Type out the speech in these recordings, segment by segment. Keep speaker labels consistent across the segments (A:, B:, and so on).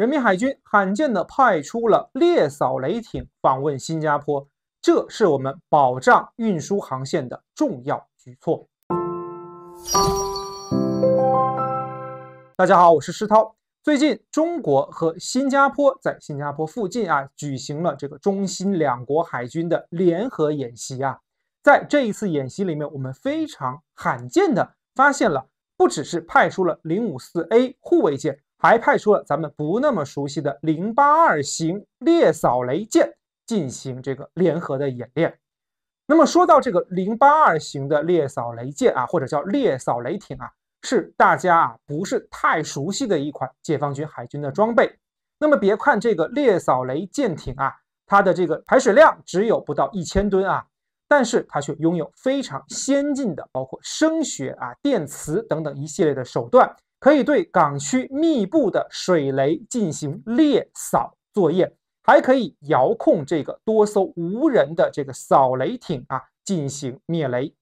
A: 人民海军罕见的派出了猎扫雷艇访问新加坡，这是我们保障运输航线的重要举措。大家好，我是施涛。最近，中国和新加坡在新加坡附近啊举行了这个中新两国海军的联合演习啊。在这一次演习里面，我们非常罕见的发现了，不只是派出了零五四 A 护卫舰，还派出了咱们不那么熟悉的零八二型猎扫雷舰进行这个联合的演练。那么说到这个零八二型的猎扫雷舰啊，或者叫猎扫雷艇啊。是大家啊不是太熟悉的一款解放军海军的装备。那么别看这个猎扫雷舰艇啊，它的这个排水量只有不到一千吨啊，但是它却拥有非常先进的包括声学啊、电磁等等一系列的手段，可以对港区密布的水雷进行猎扫作业，还可以遥控这个多艘无人的这个扫雷艇啊进行灭雷。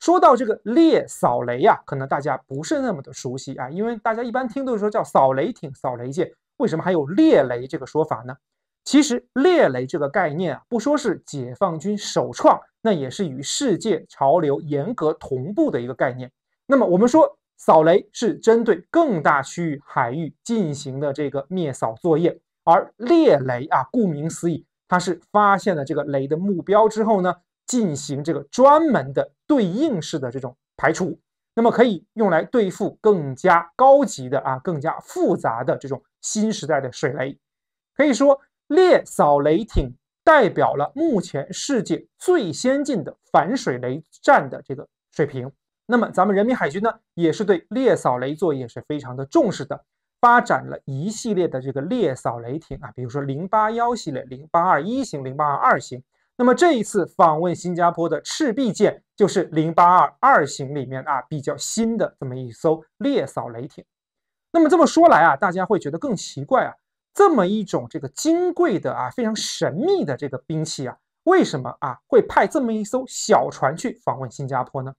A: 说到这个猎扫雷呀，可能大家不是那么的熟悉啊，因为大家一般听都是说叫扫雷艇、扫雷舰，为什么还有猎雷这个说法呢？其实猎雷这个概念啊，不说是解放军首创，那也是与世界潮流严格同步的一个概念。那么我们说扫雷是针对更大区域海域进行的这个灭扫作业，而猎雷啊，顾名思义，它是发现了这个雷的目标之后呢。进行这个专门的对应式的这种排除，那么可以用来对付更加高级的啊、更加复杂的这种新时代的水雷。可以说，猎扫雷艇代表了目前世界最先进的反水雷战的这个水平。那么，咱们人民海军呢，也是对猎扫雷作业是非常的重视的，发展了一系列的这个猎扫雷艇啊，比如说零八幺系列、零八二一型、零八二二型。那么这一次访问新加坡的赤壁舰就是零八二二型里面啊比较新的这么一艘猎扫雷艇。那么这么说来啊，大家会觉得更奇怪啊，这么一种这个金贵的啊非常神秘的这个兵器啊，为什么啊会派这么一艘小船去访问新加坡呢？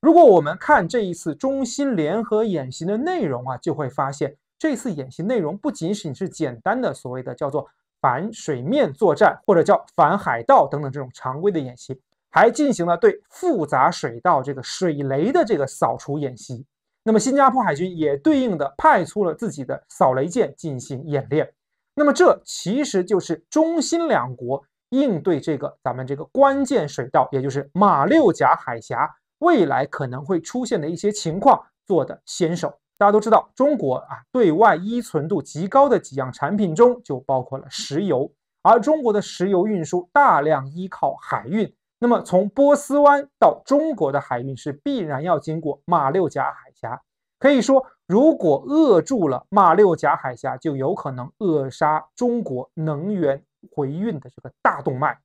A: 如果我们看这一次中新联合演习的内容啊，就会发现这次演习内容不仅仅是简单的所谓的叫做。反水面作战或者叫反海盗等等这种常规的演习，还进行了对复杂水道这个水雷的这个扫除演习。那么新加坡海军也对应的派出了自己的扫雷舰进行演练。那么这其实就是中新两国应对这个咱们这个关键水道，也就是马六甲海峡未来可能会出现的一些情况做的先手。大家都知道，中国啊对外依存度极高的几样产品中就包括了石油，而中国的石油运输大量依靠海运。那么从波斯湾到中国的海运是必然要经过马六甲海峡。可以说，如果扼住了马六甲海峡，就有可能扼杀中国能源回运的这个大动脉。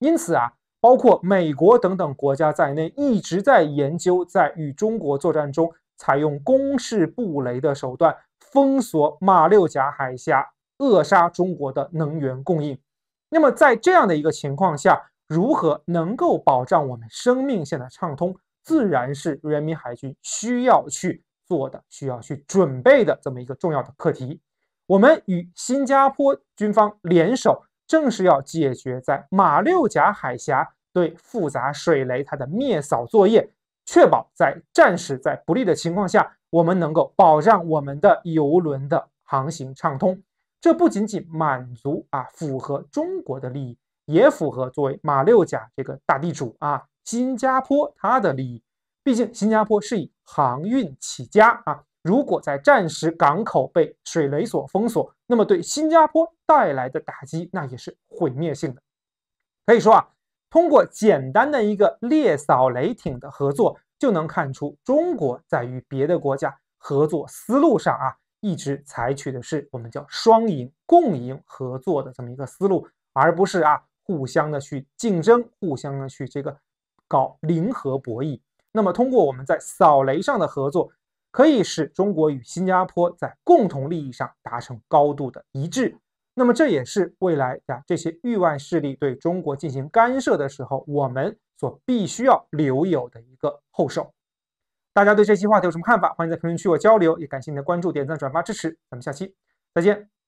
A: 因此啊，包括美国等等国家在内，一直在研究在与中国作战中。采用攻势布雷的手段封锁马六甲海峡，扼杀中国的能源供应。那么在这样的一个情况下，如何能够保障我们生命线的畅通，自然是人民海军需要去做的、需要去准备的这么一个重要的课题。我们与新加坡军方联手，正是要解决在马六甲海峡对复杂水雷它的灭扫作业。确保在战时在不利的情况下，我们能够保障我们的游轮的航行畅通。这不仅仅满足啊，符合中国的利益，也符合作为马六甲这个大地主啊，新加坡它的利益。毕竟新加坡是以航运起家啊，如果在战时港口被水雷所封锁，那么对新加坡带来的打击那也是毁灭性的。可以说啊。通过简单的一个猎扫雷艇的合作，就能看出中国在与别的国家合作思路上啊，一直采取的是我们叫双赢、共赢合作的这么一个思路，而不是啊互相的去竞争，互相的去这个搞零和博弈。那么通过我们在扫雷上的合作，可以使中国与新加坡在共同利益上达成高度的一致。那么这也是未来呀，这些域外势力对中国进行干涉的时候，我们所必须要留有的一个后手。大家对这期话题有什么看法？欢迎在评论区我交流，也感谢你的关注、点赞、转发支持。咱们下期再见。